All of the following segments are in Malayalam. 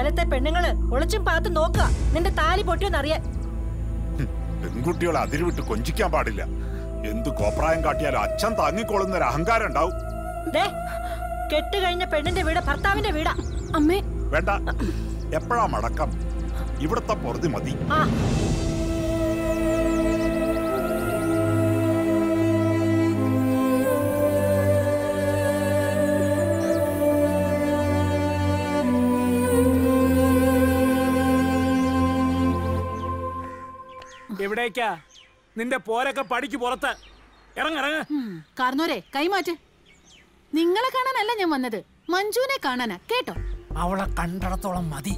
കാലത്തെ പെണ്ണുങ്ങൾ ഒളിച്ചും പാത്തും നോക്കുക. നിന്റെ താലി പൊട്ടിയോന്നറിയാൻ പെൺകുട്ടികളെ അതിരുവിട്ട് കൊഞ്ചിക്കാൻ പാടില്ല. എന്ത് കോപ്രായം കാട്ടിയാലും അച്ഛൻ താങ്ങിക്കൊള്ളുന്ന ഒരു അഹങ്കാരം ഉണ്ടാവും. കെട്ടുകഴിഞ്ഞ കെട്ട് കഴിഞ്ഞ പെണ്ണിന്റെ വീട് ഭർത്താവിന്റെ വീടാ. അമ്മേ. വേണ്ട എപ്പോഴാ മടക്കം? ഇവിടത്തെ പൊറുതി മതി. എവിടേക്കാ? നിന്റെ പോരൊക്കെ പടിക്ക് പുറത്ത്. ഇറങ്ങിറങ്ങ കാർന്നോരെ കൈമാറ്റ് നിങ്ങളെ കാണാനല്ല ഞാൻ വന്നത്. മഞ്ജുവിനെ കാണാനാ കേട്ടോ? അവളെ കണ്ടിടത്തോളം മതി.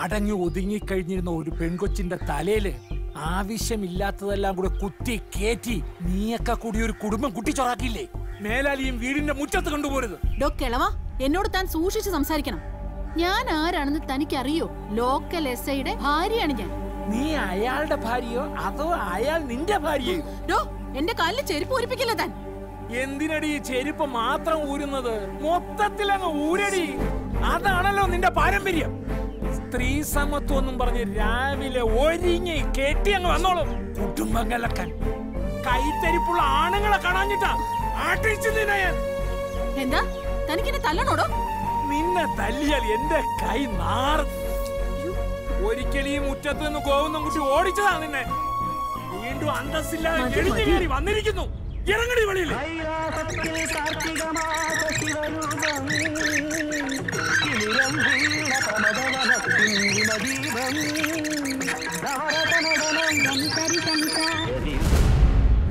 അടങ്ങി ഒതുങ്ങി കഴിഞ്ഞിരുന്ന ഒരു പെൺകൊച്ചിന്റെ തലയിൽ ആവശ്യമില്ലാത്തതെല്ലാം കൂടെ കുത്തി കേറ്റി നീയൊക്കെ കൂടി ഒരു കുടുംബം കുട്ടിച്ചൊറാക്കിയില്ലേ? മേലാലിയും വീടിന്റെ മുറ്റത്ത് കണ്ടുപോരുത്. ഡോ കിളവ. എന്നോട് താൻ സൂക്ഷിച്ച് സംസാരിക്കണം. ഞാൻ ആരാണെന്ന് തനിക്കറിയോ? ലോക്കൽ എസ് ഐയുടെ ഭാര്യയാണ് ഞാൻ. നീ അയാളുടെ ഭാര്യയോ അതോ അയാൾ നിന്റെ ഭാര്യയോ? ഡോ എന്റെ കാലിൽ ചെരുപ്പ് ഊരിപ്പിക്കില്ല താൻ? എന്തിനടി ചെരുപ്പ് മാത്രം ഊരുന്നത്? മൊത്തത്തിൽ അങ്ങ് ഊരടി. അതാണല്ലോ നിന്റെ പാരമ്പര്യം. സ്ത്രീ സമത്വം എന്നും പറഞ്ഞ് രാവിലെ ഒരുങ്ങി കെട്ടി അങ്ങ് വന്നോളും. കുടുംബം കലക്കാൻ കൈത്തരിപ്പുള്ള ആണുങ്ങളെ കാണാഞ്ഞിട്ടാ ആട്ടിച്ചു എന്താ? തല്ലണോടോ നിന്നെ തല്ലിയാൽ എന്റെ കൈ നാറും. ഒരിക്കൽ ഈ മുറ്റത്ത് നിന്ന് കോവുന്ന കുട്ടി ഓടിച്ചതാ നിന്നെ. വീണ്ടും അന്തസ്സില്ലാതെ എഴുതി കയറി വന്നിരിക്കുന്നു. ഇറങ്ങണി വെളിയിൽ.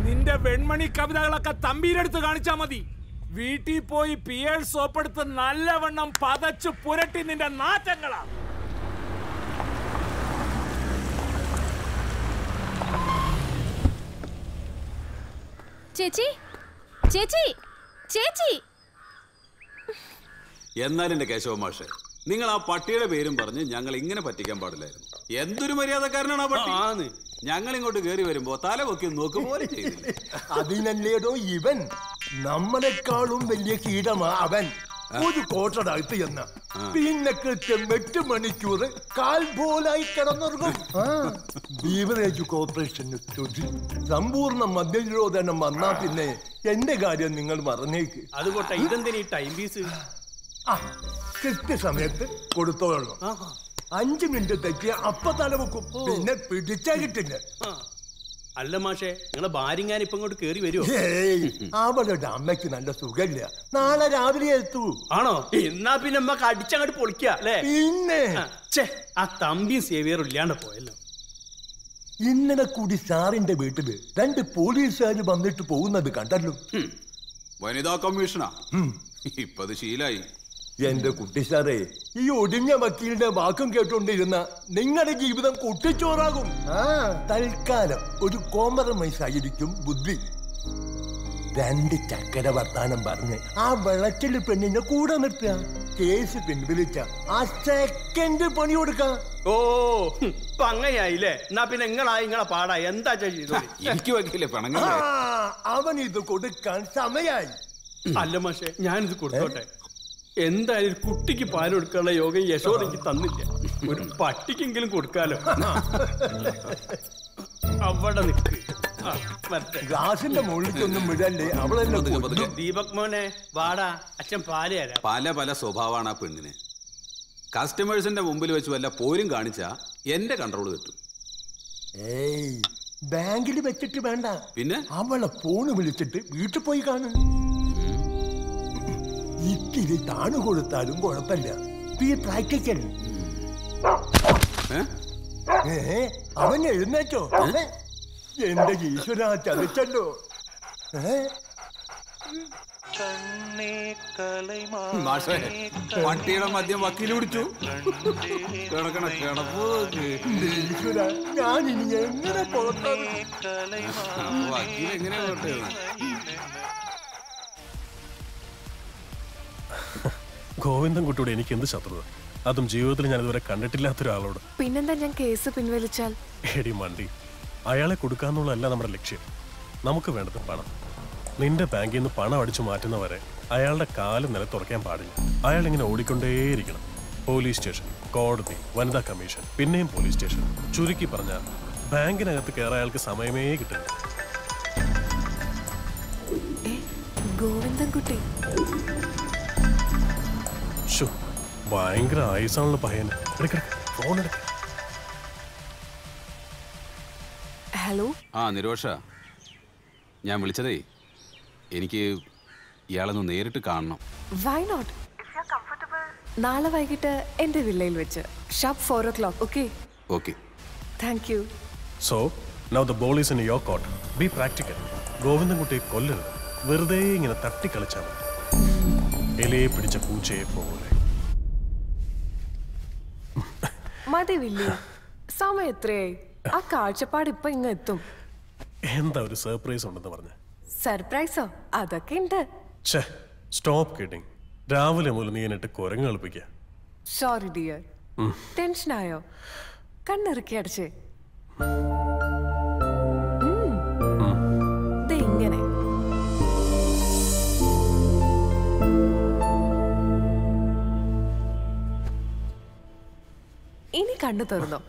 നിന്റെ വെൺമണി കവിതകളൊക്കെ തമ്പീരെടുത്ത് കാണിച്ചാ മതി. വീട്ടിൽ പോയി പിയേഴ്സ് സോപ്പെടുത്ത് നല്ലവണ്ണം പതച്ച് പുരട്ടി നിന്റെ നാറ്റങ്ങളാ. ചേച്ചി? ചേച്ചി? ചേച്ചി? എന്നാലും എന്റെ കേശവ മാഷെ നിങ്ങൾ ആ പട്ടിയുടെ പേരും പറഞ്ഞ് ഞങ്ങൾ ഇങ്ങനെ പറ്റിക്കാൻ പാടില്ലായിരുന്നു. എന്തൊരു മര്യാദക്കാരനാണ് ആ പട്ടി? ഞങ്ങൾ ഇങ്ങോട്ട് കേറി വരുമ്പോ തല പൊക്കി നോക്കും പോലെ ചെയ്തില്ല? അതിനല്ലേടോ ഇവൻ? നമ്മളെക്കാളും വലിയ കീടമാ അവൻ. ഒരു കോട്ടടകത്ത് എന്ന്. പിന്നെ കൃത്യം എട്ട് മണിക്കൂർ കാൽ പോലായി കിടന്നുറങ്ങും. ബീവറേജ് കോർപ്പറേഷന് സ്തുതി സമ്പൂർണ മദ്യനിരോധനം വന്നാ പിന്നെ എന്റെ കാര്യം നിങ്ങൾ മറന്നേക്ക്. അതുകൊട്ടെ ഇതെന്തിനീ ടൈം പീസ് ആ കൃത്യസമയത്ത് കൊടുത്തോളണം. അഞ്ചു മിനിറ്റ് തെറ്റിയ അപ്പ തലവെക്കും. പിന്നെ പിടിച്ചാ കിട്ടില്ല അല്ല മാഷേ നിങ്ങളെ ഭാര്യങ്ങാൻ ഇപ്പൊ ഇങ്ങോട്ട് കേറി വരുമോ അവളുടെ അമ്മയ്ക്ക് നല്ല സുഖമില്ല. നാളെ രാവിലെ എത്തൂ. ആണോ? എന്നാ പിന്നെ അമ്മ അടിച്ചങ്ങോട്ട് പൊളിക്ക അല്ലേ? പിന്നെ? ഛേ ആ തമ്പിയും സേവിയറും ഇല്ലാണ്ട് പോയല്ലോ. ഇന്നലെ കൂടി സാറിന്റെ വീട്ടിൽ രണ്ട് പോലീസുകാർ വന്നിട്ട് പോകുന്നത് കണ്ടല്ലോ. വനിതാ കമ്മീഷനാ. ഇപ്പത് ശീലായി. എന്റെ കുട്ടി സാറേ ഈ ഒടിഞ്ഞ വക്കീലിന്റെ വാക്കും കേട്ടോണ്ടിരുന്ന നിങ്ങളുടെ ജീവിതം കുട്ടിച്ചോറാകും. ആ. തൽക്കാലം ഒരു കോംപ്രമൈസ് ആയിരിക്കും ബുദ്ധി. രണ്ട് ചക്കര വർത്താനം പറഞ്ഞ് ആ വെളച്ചിൽ പെണ്ണിനെ കൂടെ നിർത്തുക. കേസ് പിൻവലിച്ച ആ സെക്കൻഡ് പണി കൊടുക്കാം. ഓ ഇപ്പൊ അങ്ങനെയായില്ലേ എന്നാ പിന്നെ നിങ്ങളായി നിങ്ങളെ പാടായി. എന്താ ചെയ്തു എനിക്ക് അവൻ ഇത് കൊടുക്കാൻ സമയായി. അല്ല മാഷെ ഞാനിത് കൊടുത്തോട്ടെ. എന്തായാലും കുട്ടിക്ക് പാൽ കൊടുക്കാനുള്ള യോഗം യശോദയ്ക്ക് എനിക്ക് തന്നില്ല. ഒരു പട്ടിക്കെങ്കിലും കൊടുക്കാലോ? അവിടെ നിൽക്ക്. ഗ്ലാസിന്റെ മുകളിലേക്കൊന്നും വിടല്ലേ? അവളെന്നെ. ദീപക് മോനെ വാടാ. അച്ഛൻ പാൽ തരാം. പല പല സ്വഭാവമാണ് ആ പെണ്ണിന്. കസ്റ്റമേഴ്സിന്റെ മുമ്പിൽ വെച്ച് വല്ല പോരും കാണിച്ചാ എന്റെ കൺട്രോൾ കിട്ടും. ഏയ് ബാങ്കിൽ വെച്ചിട്ട് വേണ്ട. പിന്നെ? അവളെ ഫോണ് വിളിച്ചിട്ട് വീട്ടിൽ പോയി കാണും. ഇത്തിരി താണു കൊടുത്താലും കുഴപ്പമില്ല. Be practical. ഏ? അവൻ എഴുന്നേറ്റോ? എന്റെ ഈശ്വര ചതിച്ചല്ലോ. ഏ? പട്ടിയുടെ മദ്യം വക്കീൽ പിടിച്ചു. കിടക്കണ കിടപ്പ് ഞാൻ ഇനി എങ്ങനെ വക്കീൽ എങ്ങനെയാ പുറത്തേത് ഗോവിന്ദൻകുട്ടിയോട് എനിക്ക് എന്ത് ശത്രുത? അതും ജീവിതത്തിൽ ഞാൻ ഇതുവരെ കണ്ടിട്ടില്ലാത്ത ഒരാളോട് പിന്നെന്താ ഞാൻ കേസ് പിൻവലിച്ചാൽ? എടി മണ്ടി അയാളെ കൊടുക്കാന്നുള്ളതല്ല നമ്മുടെ ലക്ഷ്യം. നമുക്ക് വേണ്ടത് പണം. നിന്റെ ബാങ്കിൽ നിന്ന് പണം അടിച്ചു മാറ്റുന്നവരെ അയാളുടെ കാൽ നിലത്തുറക്കാൻ പാടില്ല. അയാൾ ഇങ്ങനെ ഓടിക്കൊണ്ടേയിരിക്കണം. പോലീസ് സ്റ്റേഷൻ കോടതി വനിതാ കമ്മീഷൻ പിന്നെയും പോലീസ് സ്റ്റേഷൻ. ചുരുക്കി പറഞ്ഞാൽ ബാങ്കിനകത്ത് കയറാൻ അയാൾക്ക് സമയമേ കിട്ടില്ല ഗോവിന്ദൻ ഗോവിന്ദൻകുട്ടി ഭയങ്കര ആയുസാണല്ലോ പയ്യന്. Phone hello? ആ നിരോഷ. ഞാൻ വിളിച്ചതേ എനിക്ക് ഇയാളൊന്ന് നേരിട്ട് കാണണം. വൈ നോട്ട് നാളെ വൈകിട്ട് എന്റെ വില്ലയിൽ വെച്ച്. Shop four o'clock okay okay thank you so now the ball is in your court be practical ഗോവിന്ദൻകുട്ടിയെ കൊല്ലരുത്. വെറുതെ ഇങ്ങനെ തട്ടിക്കളിച്ചാൽ മതി. ഇലയെ പിടിച്ച പൂച്ചയെ പോലെ. മതി വില്ലി സമയം എത്രയായി? ആ കാഴ്ചപ്പാട് ഇപ്പൊ ഇങ്ങ് എത്തും. എന്താ ഒരു സർപ്രൈസ് ഉണ്ടെന്ന് പറഞ്ഞു? സർപ്രൈസോ? അതൊക്കെ ഉണ്ട്. Stop kidding. രാവിലെ മുതൽ നീ എന്നിട്ട് കുരങ്ങ് സോറി ഡിയർ ടെൻഷനായോ കണ്ണിറുക്കി അടച്ചേ. കണ്ണു തുറന്നു.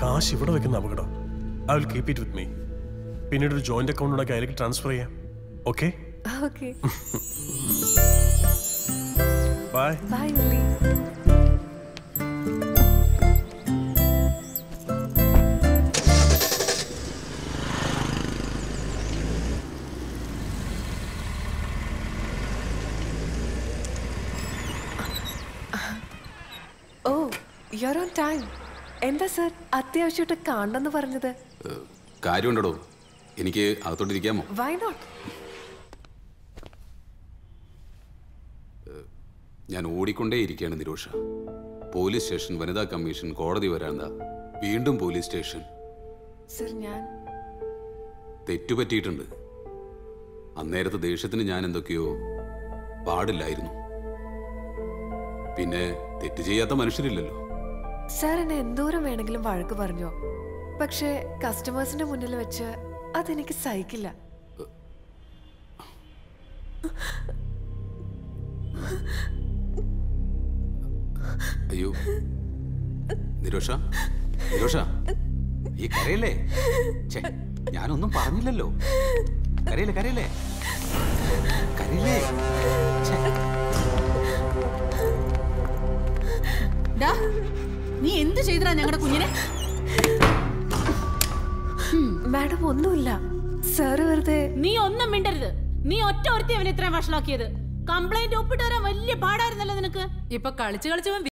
കാശ് ഇവിടെ വെക്കുന്ന അപകടം. I will keep it with me പിന്നീട് ഒരു ജോയിന്റ് അക്കൗണ്ട് ഉണ്ടാക്കി അതിലേക്ക് ട്രാൻസ്ഫർ ചെയ്യാം. Okay okay bye bye you on time എന്താ സർ അത്യാവശ്യമായിട്ട് കാണണമെന്ന് പറഞ്ഞത്? കാര്യമുണ്ടോ എനിക്ക് അകത്തോട്ടിരിക്കാമോ? വൈ നോട്ട് ഞാൻ ഓടിക്കൊണ്ടേയിരിക്കുകയാണ് നിരോഷ. പോലീസ് സ്റ്റേഷൻ വനിതാ കമ്മീഷൻ കോടതി വരാന്ത. വീണ്ടും പോലീസ് സ്റ്റേഷൻ. സർ ഞാൻ തെറ്റുപറ്റിയിട്ടുണ്ട്. അന്നേരത്തെ ദേഷ്യത്തിന് ഞാൻ എന്തൊക്കെയോ പാടില്ലായിരുന്നു. പിന്നെ തെറ്റ് ചെയ്യാത്ത മനുഷ്യരില്ലല്ലോ. സാർ എന്നെ എന്തോരം വേണമെങ്കിലും വഴക്ക് പറഞ്ഞോ. പക്ഷേ കസ്റ്റമേഴ്സിന്റെ മുന്നിൽ വെച്ച് അതെനിക്ക് സഹിക്കില്ല. അയ്യോ. നിരോഷ നിരോഷ. ഈ കരയല്ലേ? ഞാനൊന്നും പറഞ്ഞില്ലല്ലോ. കരയില്ലേ കരയില്ലേ? കരയില്ലേ? ഡാ, നീ എന്ത് ചെയ്തടാ ഞങ്ങളുടെ കുഞ്ഞിനെ? മാഡം ഒന്നുമില്ല. സാറ് വെറുതെ നീ ഒന്നും മിണ്ടരുത്. നീ ഒറ്റ ഒരുത്തി അവനെ ഇത്രയും വഷളാക്കിയത്. കംപ്ലൈന്റ് ഒപ്പിട്ട് വരാൻ വലിയ പാടായിരുന്നല്ലോ നിനക്ക്. ഇപ്പൊ കളിച്ച് കളിച്ചവൻ